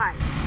は。